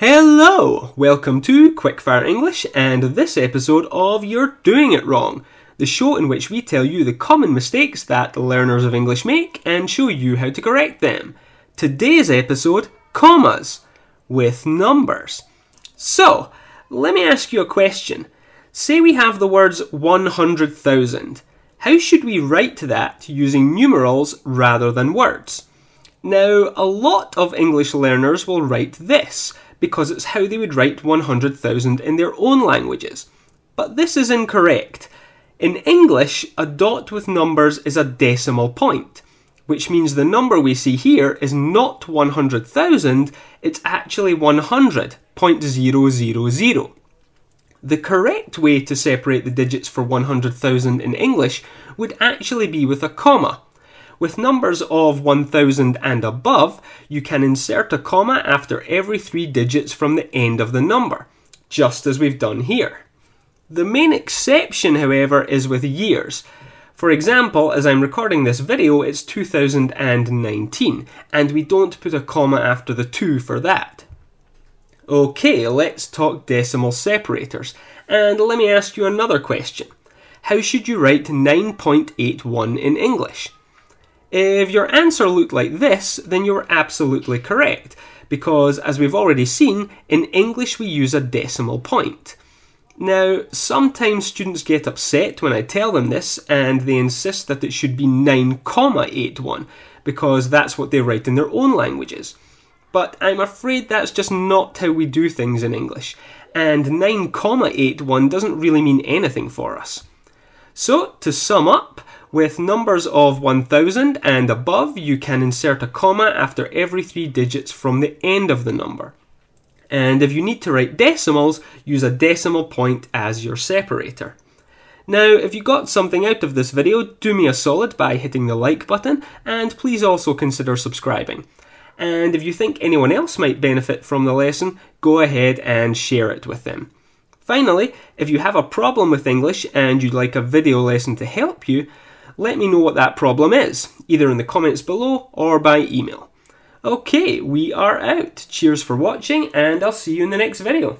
Hello! Welcome to Quickfire English and this episode of You're Doing It Wrong, the show in which we tell you the common mistakes that learners of English make and show you how to correct them. Today's episode commas with numbers. So, let me ask you a question. Say we have the words 100,000. How should we write that using numerals rather than words? Now, a lot of English learners will write this because it's how they would write 100,000 in their own languages. But this is incorrect. In English, a dot with numbers is a decimal point, which means the number we see here is not 100,000, it's actually 100.000. The correct way to separate the digits for 100,000 in English would actually be with a comma. With numbers of 1000 and above, you can insert a comma after every three digits from the end of the number, just as we've done here. The main exception, however, is with years. For example, as I'm recording this video, it's 2019, and we don't put a comma after the 2 for that. Okay, let's talk decimal separators. And let me ask you another question. How should you write 9.81 in English? If your answer looked like this, then you're absolutely correct, because as we've already seen, in English we use a decimal point. Now, sometimes students get upset when I tell them this and they insist that it should be 9,81 because that's what they write in their own languages. But I'm afraid that's just not how we do things in English, and 9,81 doesn't really mean anything for us. So, to sum up, with numbers of 1000 and above, you can insert a comma after every three digits from the end of the number. And if you need to write decimals, use a decimal point as your separator. Now, if you got something out of this video, do me a solid by hitting the like button, and please also consider subscribing. And if you think anyone else might benefit from the lesson, go ahead and share it with them. Finally, if you have a problem with English and you'd like a video lesson to help you, let me know what that problem is, either in the comments below or by email. Okay, we are out. Cheers for watching, and I'll see you in the next video.